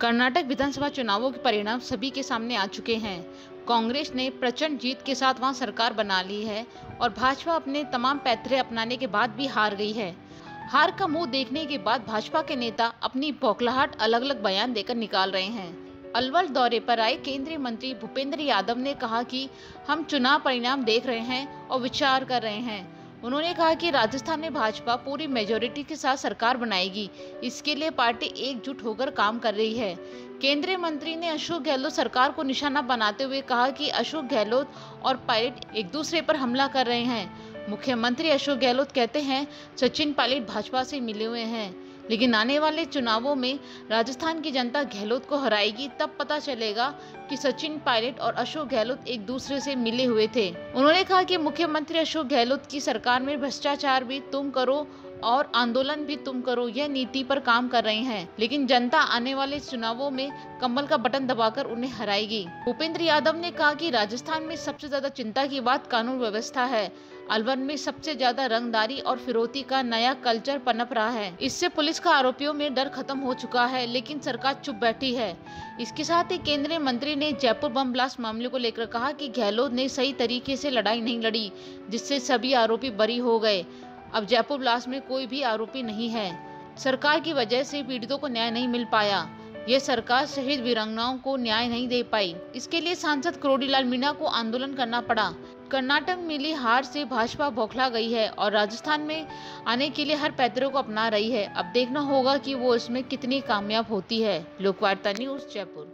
कर्नाटक विधानसभा चुनावों के परिणाम सभी के सामने आ चुके हैं। कांग्रेस ने प्रचंड जीत के साथ वहाँ सरकार बना ली है और भाजपा अपने तमाम पैतरे अपनाने के बाद भी हार गई है। हार का मुँह देखने के बाद भाजपा के नेता अपनी बौखलाहट अलग अलग बयान देकर निकाल रहे हैं। अलवर दौरे पर आए केंद्रीय मंत्री भूपेंद्र यादव ने कहा कि हम चुनाव परिणाम देख रहे हैं और विचार कर रहे हैं। उन्होंने कहा कि राजस्थान में भाजपा पूरी मेजोरिटी के साथ सरकार बनाएगी। इसके लिए पार्टी एकजुट होकर काम कर रही है। केंद्रीय मंत्री ने अशोक गहलोत सरकार को निशाना बनाते हुए कहा कि अशोक गहलोत और पायलट एक दूसरे पर हमला कर रहे हैं। मुख्यमंत्री अशोक गहलोत कहते हैं, सचिन पायलट भाजपा से मिले हुए हैं। लेकिन आने वाले चुनावों में राजस्थान की जनता गहलोत को हराएगी, तब पता चलेगा कि सचिन पायलट और अशोक गहलोत एक दूसरे से मिले हुए थे। उन्होंने कहा कि मुख्यमंत्री अशोक गहलोत की सरकार में भ्रष्टाचार भी तुम करो और आंदोलन भी तुम करो, यह नीति पर काम कर रहे हैं। लेकिन जनता आने वाले चुनावों में कमल का बटन दबाकर उन्हें हराएगी। भूपेंद्र यादव ने कहा कि राजस्थान में सबसे ज़्यादा चिंता की बात कानून व्यवस्था है। अलवर में सबसे ज़्यादा रंगदारी और फिरौती का नया कल्चर पनप रहा है। इससे पुलिस का आरोपियों में डर खत्म हो चुका है, लेकिन सरकार चुप बैठी है। इसके साथ ही केंद्रीय मंत्री ने जयपुर बम ब्लास्ट मामले को लेकर कहा कि गहलोत ने सही तरीके से लड़ाई नहीं लड़ी, जिससे सभी आरोपी बरी हो गए। अब जयपुर ब्लास्ट में कोई भी आरोपी नहीं है। सरकार की वजह से पीड़ितों को न्याय नहीं मिल पाया। ये सरकार शहीद वीरांगनाओं को न्याय नहीं दे पाई। इसके लिए सांसद करोड़ीलाल मीणा को आंदोलन करना पड़ा। कर्नाटक मिली हार से भाजपा बौखला गई है और राजस्थान में आने के लिए हर पैतरों को अपना रही है। अब देखना होगा कि वो इसमें कितनी कामयाब होती है। लोकवार्ता न्यूज़ जयपुर।